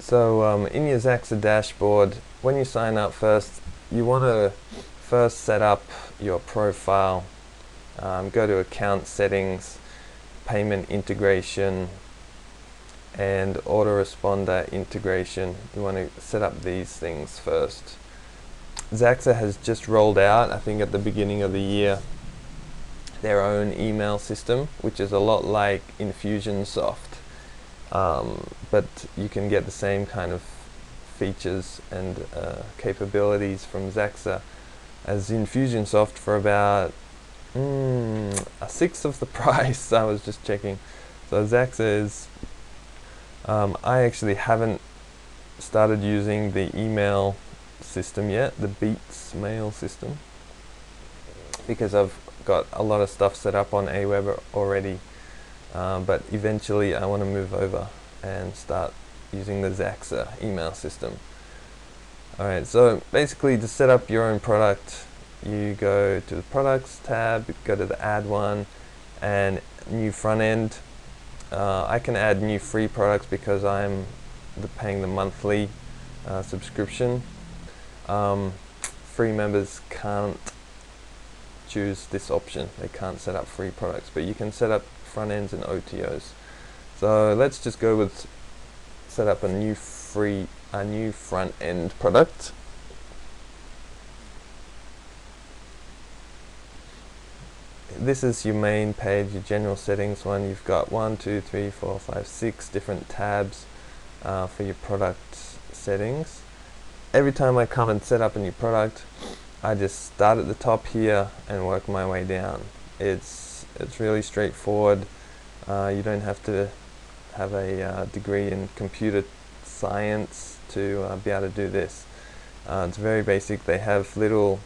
So um, in your Zaxaa dashboard, when you sign up first, you want to first set up your profile. Um, go to account settings, payment integration, and autoresponder integration. You want to set up these things first. Zaxaa has just rolled out, I think at the beginning of the year, their own email system, which is a lot like Infusionsoft. Um, but you can get the same kind of features and uh, capabilities from Zaxaa as Infusionsoft for about mm, a sixth of the price. I was just checking. So Zaxaa is. Um, I actually haven't started using the email system yet, the Beats mail system, because I've got a lot of stuff set up on Aweber already. Uh, but eventually, I want to move over and start using the Zaxaa email system. Alright, so basically to set up your own product, you go to the products tab, go to the add one, and new front end. Uh, I can add new free products because I'm the paying the monthly uh, subscription. Um, free members can't choose this option. They can't set up free products, but you can set up front ends and OTOs. So let's just go with set up a new free, a new front end product. This is your main page, your general settings one. You've got one, two, three, four, five, six different tabs uh, for your product settings. Every time I come and set up a new product, I just start at the top here and work my way down. It's it's really straightforward. Uh, you don't have to have a uh, degree in computer science to uh, be able to do this. Uh, it's very basic. They have little,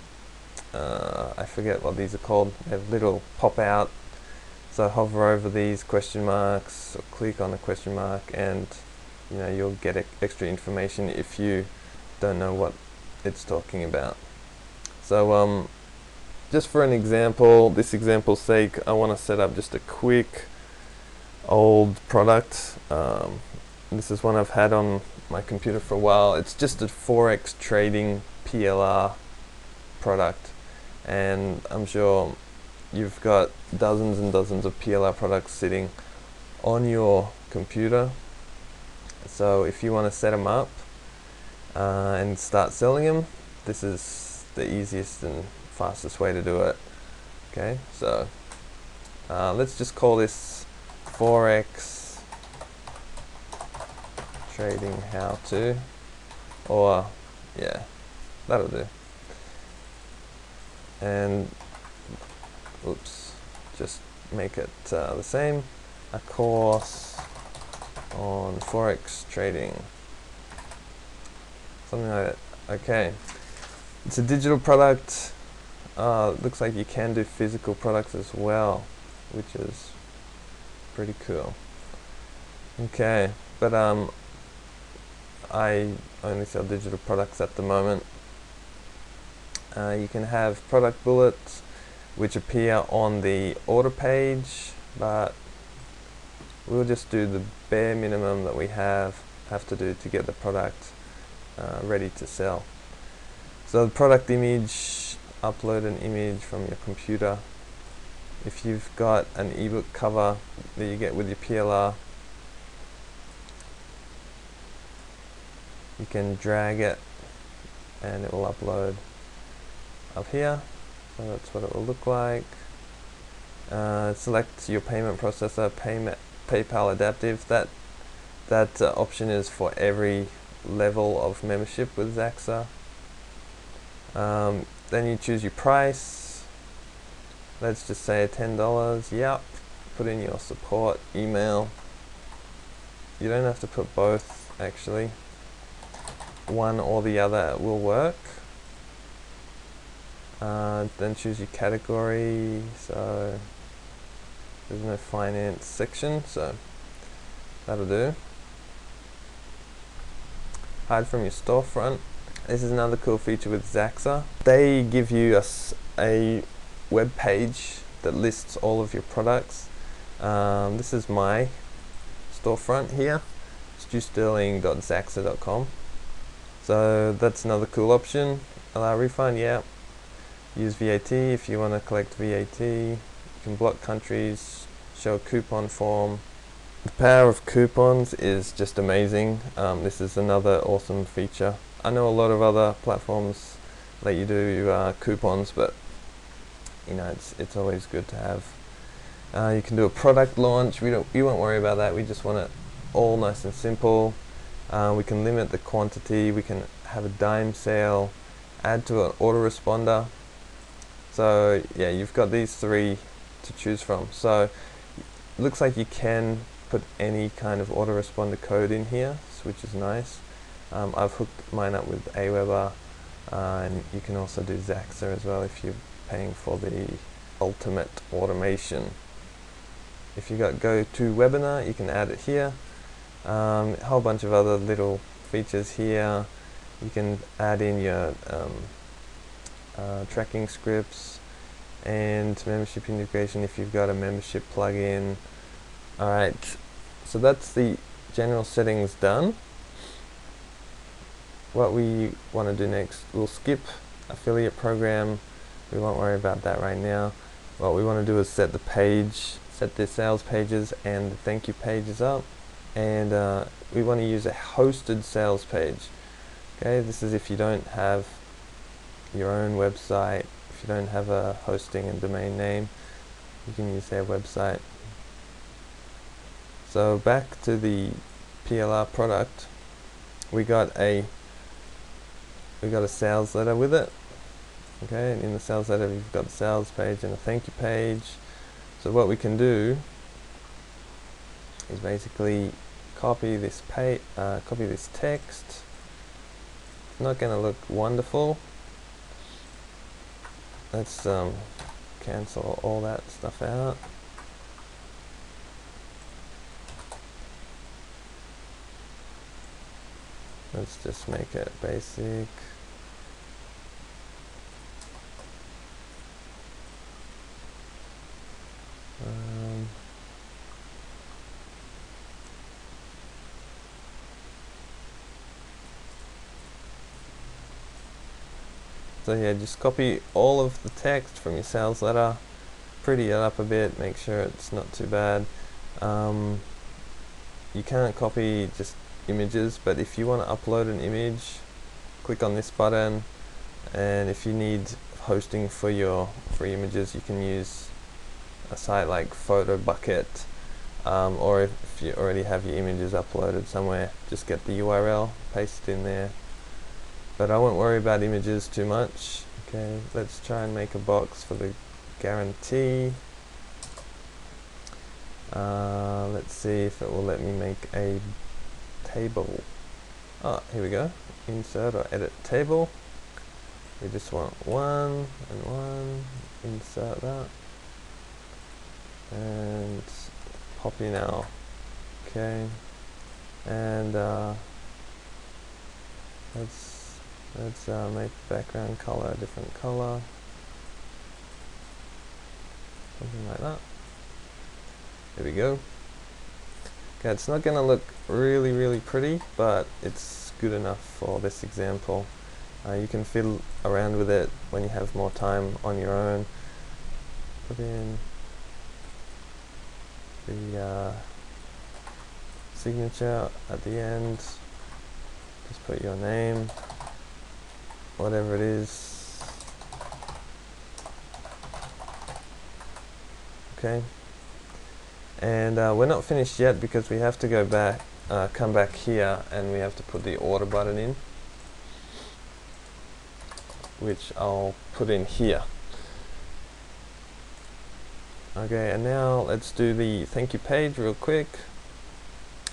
uh, I forget what these are called, they have little pop out. So hover over these question marks, or click on the question mark and you know you'll get extra information if you don't know what it's talking about. So um, just for an example, this example's sake, I want to set up just a quick old product. Um, this is one I've had on my computer for a while. It's just a forex trading PLR product, and I'm sure you've got dozens and dozens of PLR products sitting on your computer. So if you want to set them up uh, and start selling them, this is the easiest and fastest way to do it. Okay, so uh, let's just call this forex trading how to or yeah that'll do. And oops just make it uh, the same. A course on forex trading. Something like that. Okay. It's a digital product uh, looks like you can do physical products as well which is pretty cool. Okay, but um, I only sell digital products at the moment. Uh, you can have product bullets which appear on the order page, but we'll just do the bare minimum that we have have to do to get the product uh, ready to sell. So the product image, upload an image from your computer. If you've got an ebook cover that you get with your PLR you can drag it and it will upload up here. So that's what it will look like. Uh, select your payment processor payment PayPal adaptive. That that uh, option is for every level of membership with Zaxaa. Um, then you choose your price. Let's just say $10 yep. Put in your support email. You don't have to put both actually. One or the other will work. Uh, then choose your category. So there's no finance section so that'll do. Hide from your storefront this is another cool feature with Zaxaa they give you a, a web page that lists all of your products. Um, this is my storefront here. It's stustirling.zaxaa.com. So that's another cool option. Allow refund, yeah. Use VAT if you want to collect VAT. You can block countries, show a coupon form. The power of coupons is just amazing. Um, this is another awesome feature. I know a lot of other platforms let you do uh, coupons, but you know it's it's always good to have. Uh, you can do a product launch. We don't. You won't worry about that. We just want it all nice and simple. Uh, we can limit the quantity. We can have a dime sale. Add to an autoresponder. So yeah, you've got these three to choose from. So looks like you can put any kind of autoresponder code in here, which is nice. Um, I've hooked mine up with Aweber, uh, and you can also do Zaxaa as well if you're paying for the ultimate automation. If you got GoToWebinar, you can add it here. Um, a whole bunch of other little features here. You can add in your um, uh, tracking scripts and membership integration if you've got a membership plugin. Alright, so that's the general settings done. What we want to do next, we'll skip affiliate program. We won't worry about that right now. What we want to do is set the page, set the sales pages and the thank you pages up. And uh, we want to use a hosted sales page. Okay, this is if you don't have your own website, if you don't have a hosting and domain name, you can use their website. So back to the PLR product, we got a we got a sales letter with it. Okay, and in the sales letter we've got the sales page and a thank you page. So what we can do is basically copy this page, uh, copy this text. Not going to look wonderful, let's um, cancel all that stuff out. Let's just make it basic. Um, So yeah, just copy all of the text from your sales letter, pretty it up a bit, make sure it's not too bad. Um, you can't copy just images, but if you want to upload an image, click on this button, and if you need hosting for your free images, you can use a site like PhotoBucket, um, or if, you already have your images uploaded somewhere, just get the URL, paste it in there, but I won't worry about images too much. Okay, let's try and make a box for the guarantee. Uh, let's see if it will let me make a table. Ah, here we go. Insert or edit table. We just want one and one. Insert that. And copy now. Okay. And uh, let's Let's uh, make background color a different color. Something like that. There we go. Okay, it's not going to look really, really pretty, but it's good enough for this example. Uh, you can fiddle around with it when you have more time on your own. Put in the uh, signature at the end. Just put your name whatever it is. Okay. And uh, we're not finished yet because we have to go back, uh, come back here and we have to put the order button in. Which I'll put in here. Okay, and now let's do the thank you page real quick.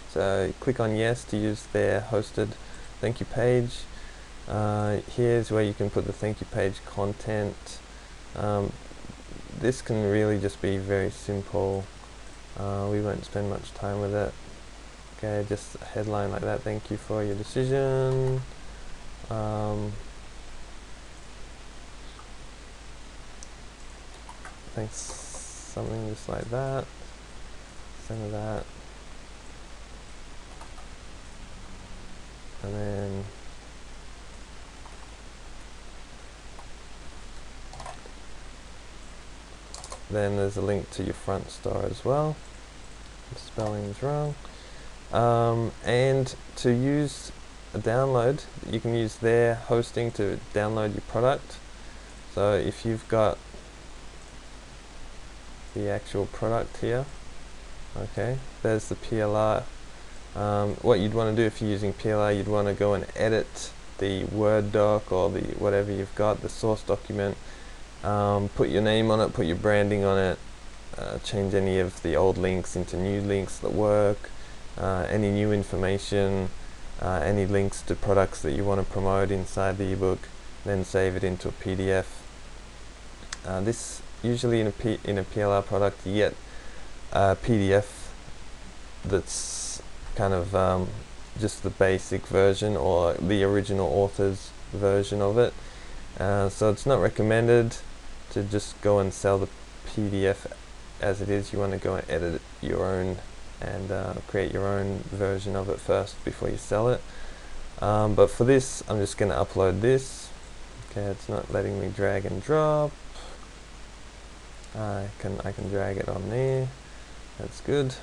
So click on yes to use their hosted thank you page. Uh, here's where you can put the thank you page content. Um, this can really just be very simple. Uh, we won't spend much time with it. Okay, just a headline like that. Thank you for your decision. Um, thanks, something just like that. Some of that. and then then there's a link to your front store as well. The spelling's wrong. Um, and to use a download you can use their hosting to download your product. So if you've got the actual product here okay there's the PLR um, what you'd want to do if you're using PLR you'd want to go and edit the Word doc or the whatever you've got the source document um, put your name on it put your branding on it uh, change any of the old links into new links that work uh, any new information uh, any links to products that you want to promote inside the ebook then save it into a PDF uh, this usually in a, P in a PLR product you get a PDF that's kind of um, just the basic version or the original author's version of it. Uh, so it's not recommended to just go and sell the PDF as it is. You want to go and edit your own and uh, create your own version of it first before you sell it. Um, but for this, I'm just going to upload this. Okay, it's not letting me drag and drop. I can I can drag it on there. That's good.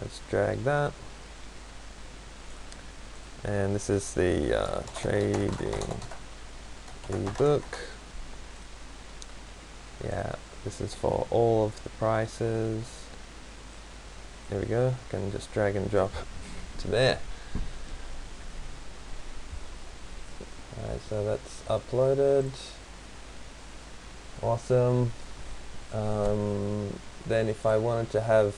Let's drag that. And this is the uh, trading ebook. Yeah, this is for all of the prices. There we go. I can just drag and drop to there. Alright, so that's uploaded. Awesome. Um, then if I wanted to have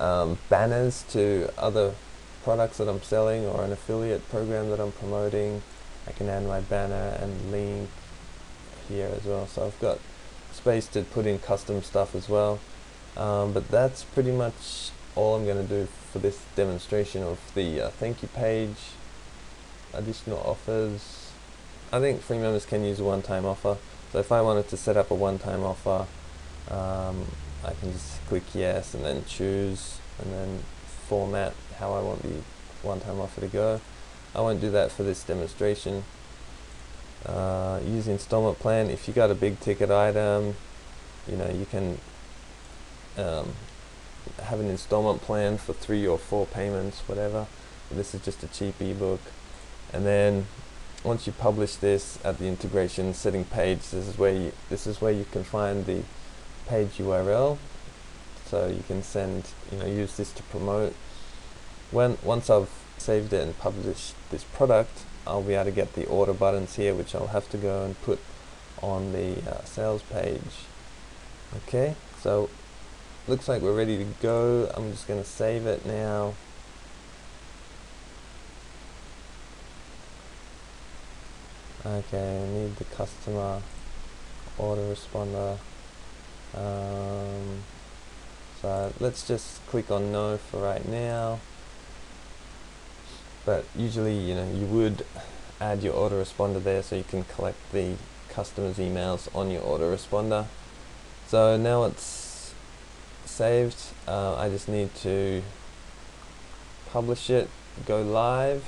um, banners to other products that I'm selling or an affiliate program that I'm promoting, I can add my banner and link here as well. So I've got space to put in custom stuff as well. Um, but that's pretty much all I'm going to do for this demonstration of the uh, thank you page, additional offers. I think free members can use a one-time offer. So if I wanted to set up a one-time offer, um, I can just click yes and then choose and then format how I want the one-time offer to go. I won't do that for this demonstration. Uh, use installment plan. If you got a big ticket item, you know you can um, have an installment plan for three or four payments, whatever. This is just a cheap ebook, and then once you publish this at the integration setting page, this is where you this is where you can find the page URL so you can send you know use this to promote when once I've saved it and published this product I'll be able to get the order buttons here which I'll have to go and put on the uh, sales page. Okay so looks like we're ready to go. I'm just going to save it now. Okay I need the customer autoresponder um, so let's just click on no for right now. But usually, you know, you would add your autoresponder there so you can collect the customer's emails on your autoresponder. So now it's saved. Uh, I just need to publish it, go live,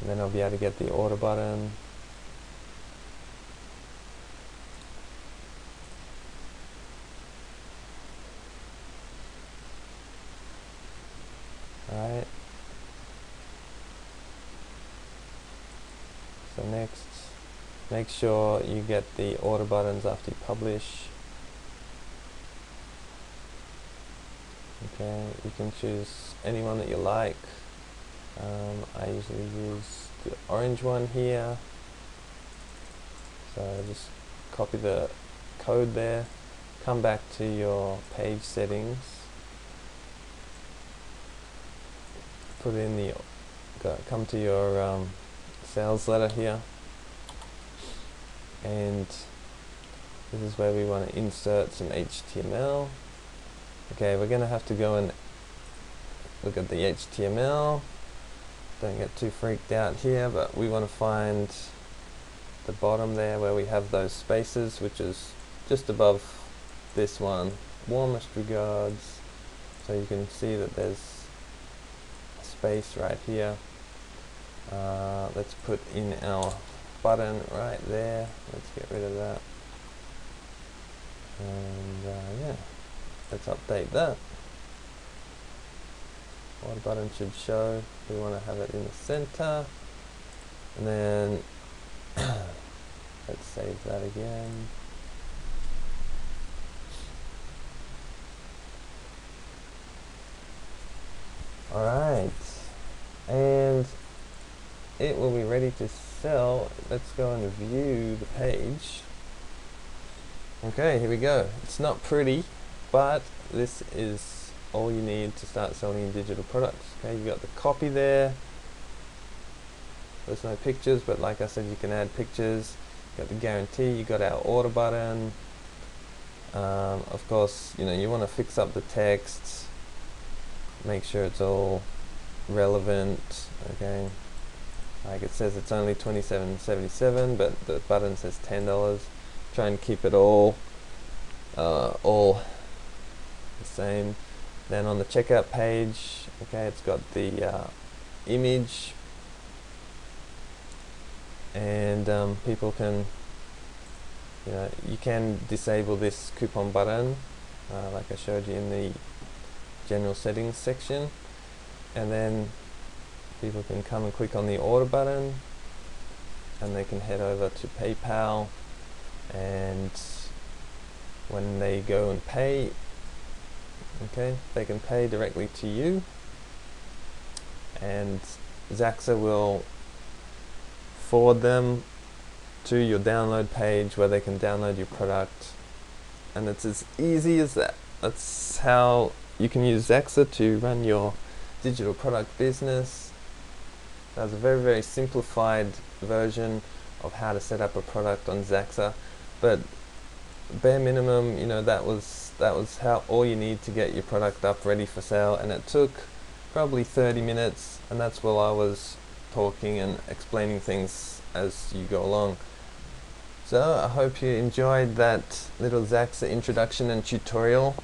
and then I'll be able to get the order button. Alright. So next, make sure you get the order buttons after you publish. Okay, you can choose any one that you like. Um, I usually use the orange one here. So just copy the code there, come back to your page settings put in the come to your um, sales letter here and this is where we want to insert some HTML okay we're gonna have to go and look at the HTML don't get too freaked out here but we want to find the bottom there where we have those spaces which is just above this one. Warmest regards. So you can see that there's a space right here. Uh, let's put in our button right there. Let's get rid of that. And uh, yeah, let's update that. Water button should show. We want to have it in the center. And then let's save that again. Alright, and it will be ready to sell. Let's go and view the page. Okay, here we go. It's not pretty, but this is all you need to start selling digital products. Okay, you've got the copy there. There's no pictures, but like I said, you can add pictures. You've got the guarantee, you got our order button. Um, of course, you know, you want to fix up the text, make sure it's all relevant, okay. Like it says it's only 27.77, but the button says $10 try and keep it all uh, all the same. Then on the checkout page okay it's got the uh, image. And um, people can you know you can disable this coupon button uh, like I showed you in the general settings section. And then people can come and click on the order button and they can head over to PayPal and when they go and pay okay they can pay directly to you and Zaxaa will forward them to your download page where they can download your product. And it's as easy as that. That's how you can use Zaxaa to run your digital product business that's a very very simplified version of how to set up a product on Zaxaa but bare minimum, you know, that was that was how all you need to get your product up ready for sale, and it took probably 30 minutes, and that's while I was talking and explaining things as you go along. So I hope you enjoyed that little Zaxaa introduction and tutorial.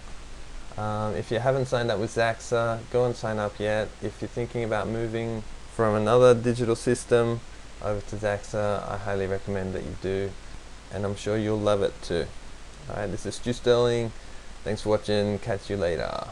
Um, if you haven't signed up with Zaxaa, go and sign up yet. If you're thinking about moving from another digital system over to Zaxaa, I highly recommend that you do and I'm sure you'll love it too. Alright, this is Stu Stirling. Thanks for watching. Catch you later.